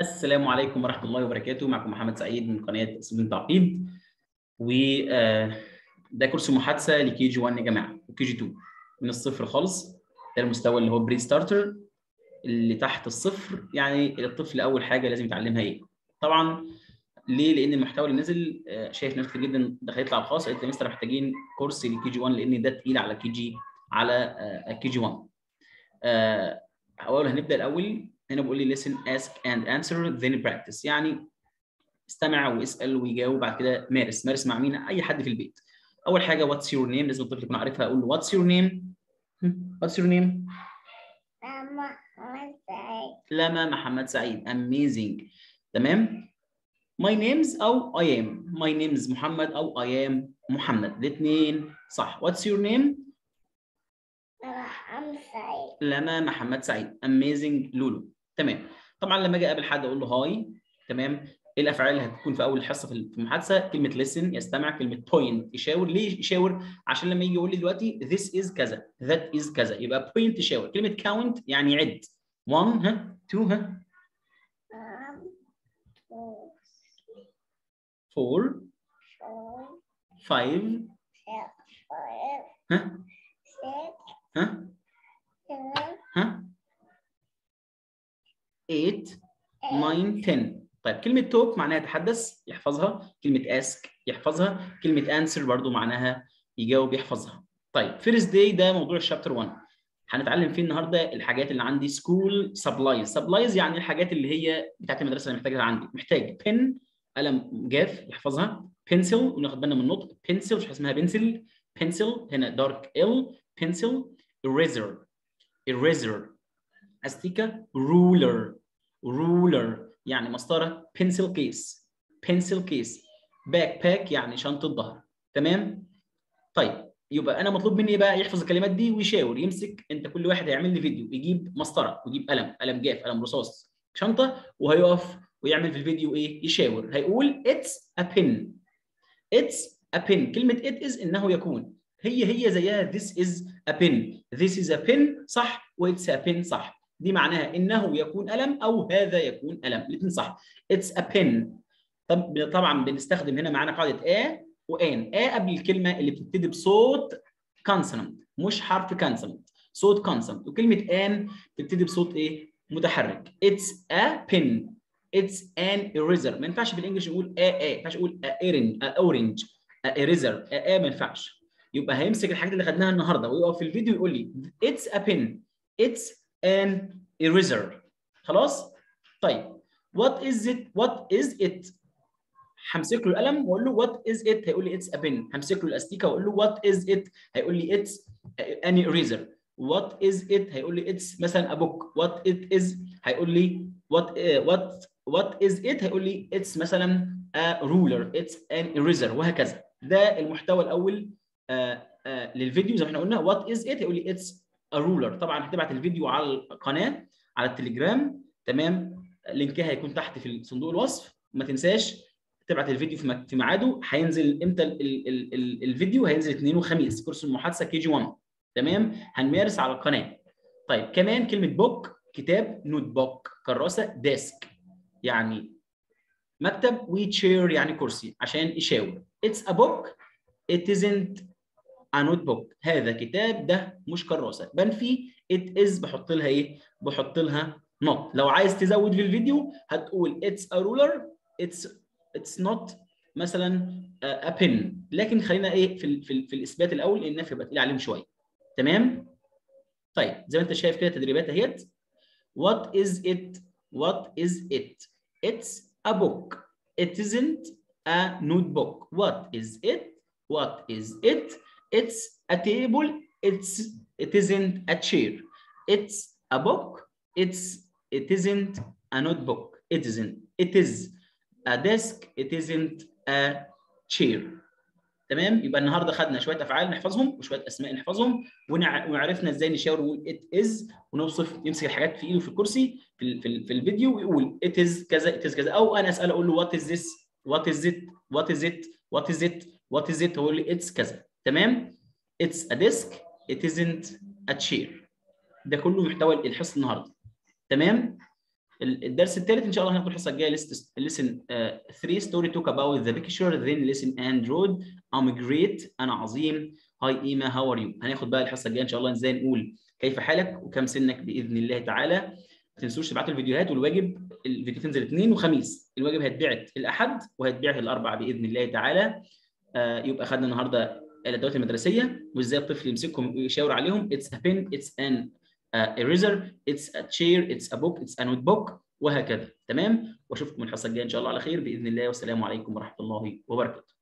السلام عليكم ورحمة الله وبركاته. معكم محمد سعيد من قناة أسلوب تعقيد. وده كورس محادثة ل KG 1 يا جماعة و KG 2 من الصفر خالص ده المستوى اللي هو pre starter اللي تحت الصفر يعني الطفل أول حاجة لازم يتعلمها إيه؟ طبعا ليه؟ لأن المحتوى اللي نزل شايف ناس كتير جدا دخلت يطلع الخاص قالت لي مستر محتاجين كورس ل KG 1 لأن ده تقيل على كي جي على كي جي 1 أول هنبدأ الأول هنا بيقول لي listen ask and answer then practice. يعني استمع واسأل ويجاوب بعد كده مارس. مارس مع مين؟ أي حد في البيت. أول حاجة what's your name لازم الطفل يكون عارفها. أقول له name what's your name محمد سعيد لما محمد سعيد. Amazing. تمام؟ My name's أو I am. My name's محمد أو I am محمد. الاثنين صح. What's your name? محمد سعيد. لما محمد سعيد. Amazing. لولو. تمام. طبعا لما أجي أقابل حد أقول له هاي تمام. إيه الأفعال اللي هتكون في أول حصه في المحادثة؟ كلمة listen يستمع. كلمة point يشاور. ليه يشاور؟ عشان لما يجي يقول لي دلوقتي this is كذا that is كذا. يبقى point يشاور. كلمة count يعني يعد 1 ها؟ 2 ها؟ 4 5 ها ها؟ 10 كلمة talk معناها يتحدث يحفظها. كلمة ask يحفظها. كلمة answer برضو معناها يجاوب يحفظها. طيب first day ده موضوع ال chapter 1 هنتعلم فيه النهارده الحاجات اللي عندي school supplies supplies يعني الحاجات اللي هي بتاعت المدرسة اللي محتاجها عندي. محتاج pen قلم جاف يحفظها. pencil وناخد بالنا من النطق pencil مش اسمها بنسل pencil هنا dark ال pencil eraser. eraser. أستيكة ruler ruler يعني مسطرة pencil case pencil case backpack يعني شنطة ظهر تمام؟ طيب يبقى أنا مطلوب مني بقى يحفظ الكلمات دي ويشاور يمسك أنت كل واحد هيعمل لي فيديو يجيب مسطرة ويجيب قلم قلم جاف قلم رصاص شنطة وهيقف ويعمل في الفيديو إيه؟ يشاور. هيقول it's a pen it's a pen كلمة it is إنه يكون. هي هي زيها this is a pen this is a pen صح و it's a صح. دي معناها إنه يكون قلم أو هذا يكون قلم الاثنين صح. It's a pen طب طبعا بنستخدم هنا معانا قاعدة a و an a قبل الكلمة اللي بتبتدي بصوت consonant مش حرف consonant صوت consonant. وكلمة an بتبتدي بصوت إيه؟ متحرك. It's a pen it's an eraser. ما ينفعش بالإنجلش نقول a a ما ينفعش a orange a eraser. A a ما ينفعش. يبقى هيمسك الحاجات اللي خدناها النهارده. ويقف في الفيديو يقول لي it's a pen it's an eraser. خلاص؟ طيب. What is it what is it? همسك له القلم واقول له what is it هيقول لي it's a pen همسك له الأستيكة واقول له what is it هيقول لي it's an eraser. What is it هيقول لي it's مثلا a book. What it is هيقول لي what uh, what what is it هيقول لي it's مثلا a ruler. It's an eraser. وهكذا. ده المحتوى الأول آه آه للفيديو. زي ما إحنا قلنا. what is it يقول لي a ruler طبعا هتبعت الفيديو على القناة على التليجرام. تمام؟ لينكها هيكون تحت في صندوق الوصف. ما تنساش تبعت الفيديو في في ميعاده. هينزل إمتى ال ال ال الفيديو؟ هينزل اثنين وخميس. كورس المحادثة KG 1 تمام؟ هنمارس على القناة. طيب كمان كلمة book كتاب notebook. كراسة desk. يعني مكتب و chair يعني كرسي عشان يشاور. it's a book it isn't a notebook. هذا كتاب ده مش كراسة. بنفي it is بحط لها إيه؟ بحط لها not. لو عايز تزود في الفيديو هتقول it's a ruler it's it's not مثلا a pen. لكن خلينا إيه؟ في في, في الإثبات الأول لأن النفي يبقى تقيل عليهم شوية. تمام؟ طيب زي ما أنت شايف كده تدريبات أهيت. What is it what is it it's a book. It isn't a notebook. What is it? What is it? It's a table. It's it isn't a chair. It's a book. It's it isn't a notebook. It isn't. It is a desk. It isn't a chair. تمام يبقى النهارده خدنا شوية أفعال نحفظهم وشوية أسماء نحفظهم وعرفنا إزاي نشاور ونقول it is ونوصف يمسك الحاجات في إيده في الكرسي في في, في الفيديو ويقول it is كذا it is كذا أو أنا اسال أقول له what is this what is it what is it what is it what is it هو لي it's كذا تمام؟ It's a desk. It isn't a chair. ده كله محتوى الحصة النهارده. تمام؟ الدرس الثالث إن شاء الله هناخد الحصة الجاية. lesson 3 story talk about the picture then listen and read I'm great أنا عظيم. Hi Emma how are you هناخد بقى الحصة الجاية إن شاء الله إزاي نقول كيف حالك وكم سنك بإذن الله تعالى. ما تنسوش تبعتوا الفيديوهات والواجب الفيديو تنزل اثنين وخميس. الواجب هيتبعت الأحد وهيتبعت الاربعاء بإذن الله تعالى. آه يبقى خدنا النهارده الادوات المدرسية وإزاي الطفل يمسكهم ويشاور عليهم. it's a pen it's an eraser it's a chair it's a book it's a notebook وهكذا. تمام؟ وأشوفكم الحصة الجاية إن شاء الله على خير بإذن الله. والسلام عليكم ورحمة الله وبركاته.